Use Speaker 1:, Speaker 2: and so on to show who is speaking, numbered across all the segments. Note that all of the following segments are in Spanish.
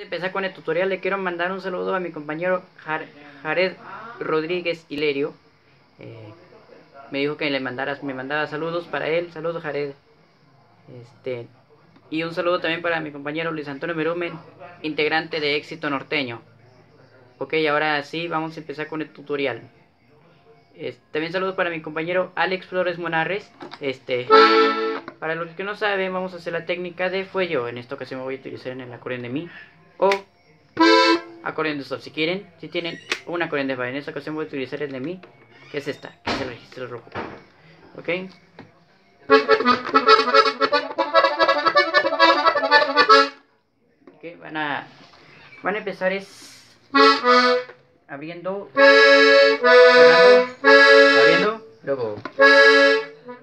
Speaker 1: de empezar con el tutorial le quiero mandar un saludo a mi compañero Jared Rodríguez Hilerio. Eh, me dijo que le mandaras, me mandara saludos para él. Saludos Jared. Este, y un saludo también para mi compañero Luis Antonio Merumen, integrante de Éxito Norteño. Ok, ahora sí, vamos a empezar con el tutorial. También saludos para mi compañero Alex Flores Monarres. Este, para los que no saben, vamos a hacer la técnica de fuello. En esta ocasión voy a utilizar en el acordeón de mi o acordeón de sol. Si quieren, si tienen un acordeón de. En esta ocasión voy a utilizar el de mi, que es esta, que es el registro rojo. Ok. Ok, van a, van a empezar es abriendo, cerrando, abriendo, luego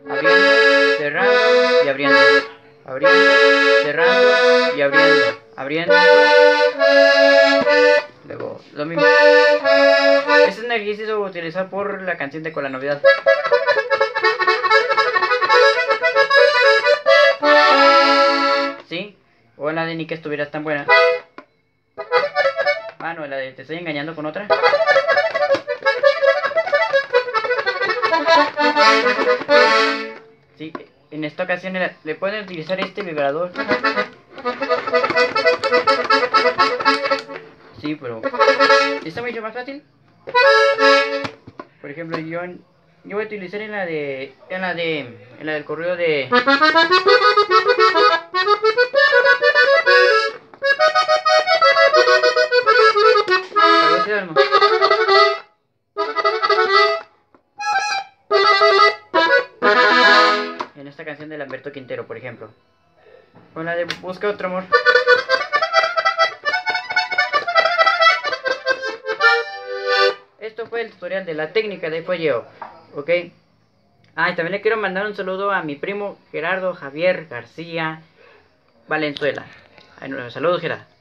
Speaker 1: abriendo, cerrando y abriendo, abriendo, cerrando y abriendo, abriendo, luego lo mismo. Este es un ejercicio utilizado por la canción de Con la Novedad. ¿Sí? O la de ni que estuvieras tan buena. Ah, la de te estoy engañando con otra. Sí, en esta ocasión le pueden utilizar este vibrador. Sí, pero está mucho más fácil. Por ejemplo, yo, yo voy a utilizar en la de en la de en la del correo de En esta canción de Lamberto Quintero, por ejemplo. Con la de Busca otro amor. Esto fue el tutorial de la técnica de fuelleo. ¿Ok? Ah, y también le quiero mandar un saludo a mi primo Gerardo Javier García Valenzuela. Saludos, Gerardo.